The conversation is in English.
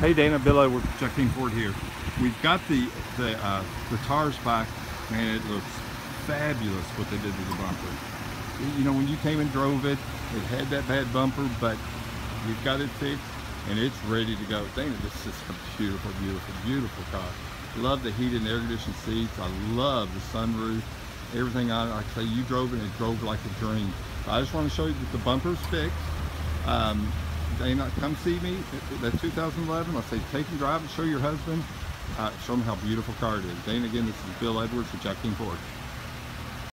Hey Dana, Bill Edwards, Jack Kain Ford here. We've got the the uh, the tires back, and it looks fabulous what they did to the bumper. You know, when you came and drove it, it had that bad bumper, but we've got it fixed and it's ready to go. Dana, this is a beautiful, beautiful, beautiful car. Love the heated and air conditioned seats. I love the sunroof. Everything on it, I say, you drove it and it drove like a dream. I just want to show you that the bumper's fixed. Um, Dana, come see me. That 2011, let's say take and drive and show your husband. Uh, show him how beautiful car it is. Dana, again, this is Bill Edwards with Jack Kain Ford.